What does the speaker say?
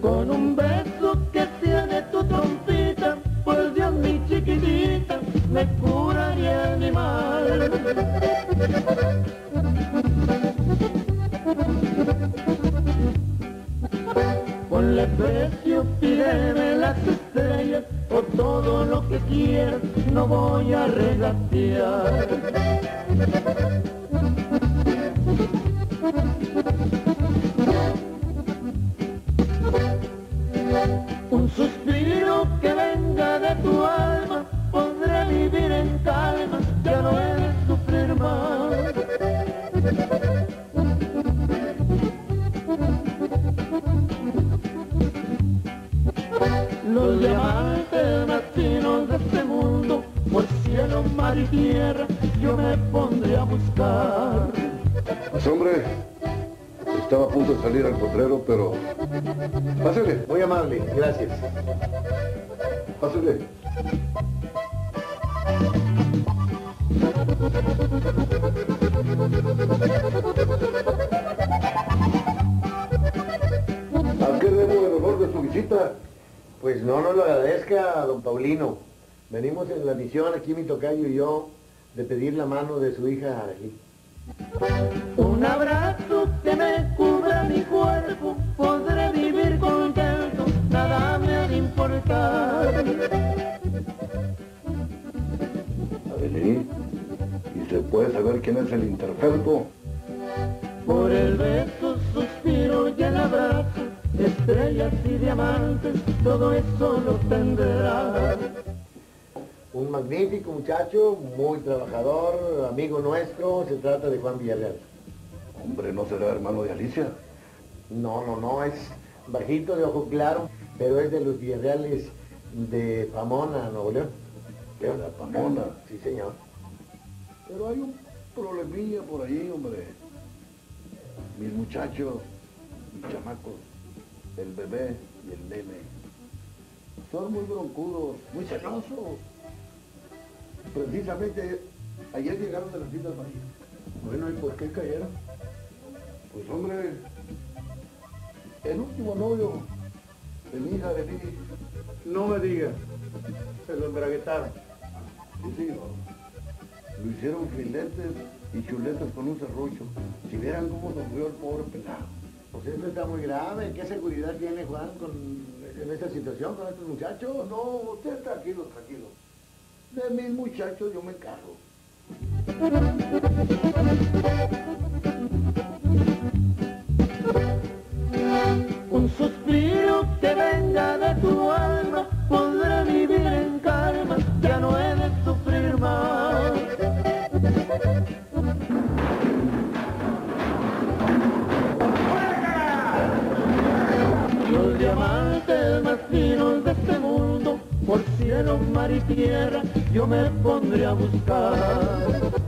Con un beso que tiene tu trompita, por Dios mi chiquitita, me con Ponle precio, pídeme las estrellas o todo lo que quieras, no voy a regatear. Los diamantes latinos de este mundo, por cielo, mar y tierra, yo me pondré a buscar. Pues hombre, estaba a punto de salir al potrero, pero... Pásale. Muy amable, gracias. Pásale. Aquí mi tocayo y yo de pedir la mano de su hija Arely. Un abrazo que me cubra mi cuerpo, podré vivir contento, nada me ha de importar. Arely, ¿y se puede saber quién es el interferto? Por el beso, suspiro y el abrazo, estrellas y diamantes, todo eso lo tendrá un magnífico muchacho, muy trabajador, amigo nuestro, se trata de Juan Villarreal. Hombre, ¿no será hermano de Alicia? No, no, no, es bajito, de ojo claro, pero es de los Villarreales de Pamona, Nuevo León. ¿De la Pamona? Sí, señor. Pero hay un problemilla por ahí, hombre. Mis muchachos, mis chamacos, el bebé y el nene, son muy broncudos, muy celosos. Precisamente ayer llegaron de las Islas Marías. Bueno, ¿y por qué cayeron? Pues hombre, el último novio de mi hija de mí. No me diga, se lo embraguetaron. Sí, Lo hicieron filetes y chuletas con un serrucho. Si vieran cómo sufrió el pobre pelado. Pues esto está muy grave. ¿Qué seguridad tiene Juan con, en esta situación con estos muchachos? No, usted tranquilo, tranquilo de mis muchachos yo me encargo. Diamantes más finos de este mundo por cielo, mar y tierra, yo me pondré a buscar.